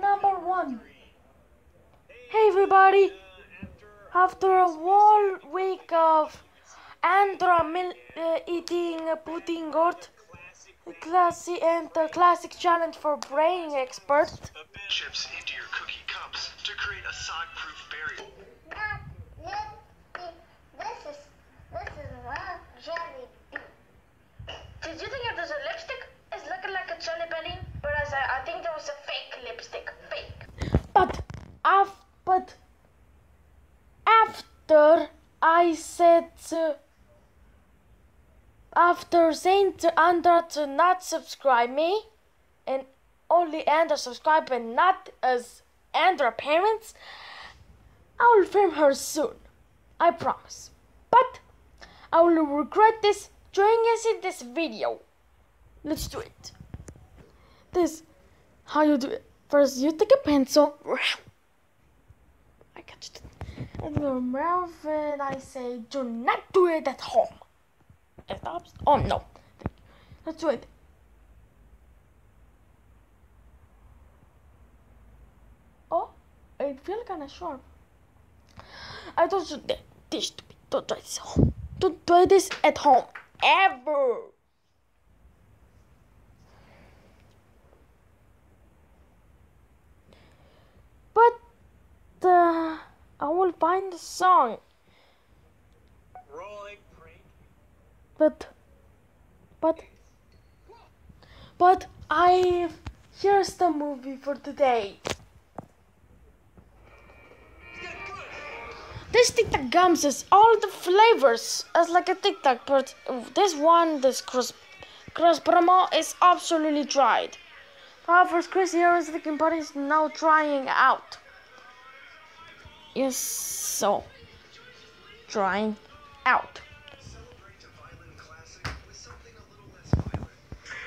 number one. Hey everybody! After a whole week of Andra mil- uh, eating pudding gourd, classy and the classic challenge for brain expert. chips into your cookie cups to create a sog-proof barrier. This is this is not jelly. Did you think it was a lipstick? It's looking like a jelly belly, whereas I, I think that was a fake lipstick. Fake. But af- but after I said after saying to Andra to not subscribe me and only Andra subscribe and not as Andra parents, I will film her soon. I promise. But I will regret this during using this video. Let's do it. This how you do it. First you take a pencil. And mouth and I say do not do it at home. It stops. Oh no. Let's do it. Oh, it feels kinda sharp. I you that this. Don't do this at home. Don't do this at home. Ever. But uh, Find the song. Rolling. But but but I here's the movie for today. This Tic Tac gums has all the flavors as like a Tic Tac, but this one, this cross cross promo is absolutely dried. However, Chris here is thinking party is now trying out. Yes, so trying out. Celebrate a violent classic with something a little less violent.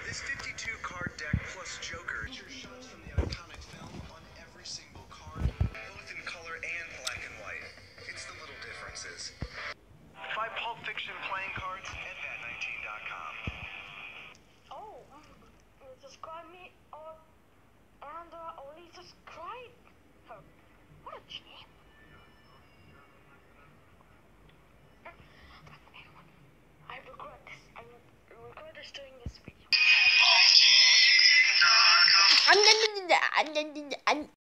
This 52 card deck plus Joker features shots from the iconic film on every single card, both in color and black and white. It's the little differences. Buy Pulp Fiction playing cards at that19.com. Oh, subscribe me or and uh, only subscribe 안 된다, 안 된다, 안.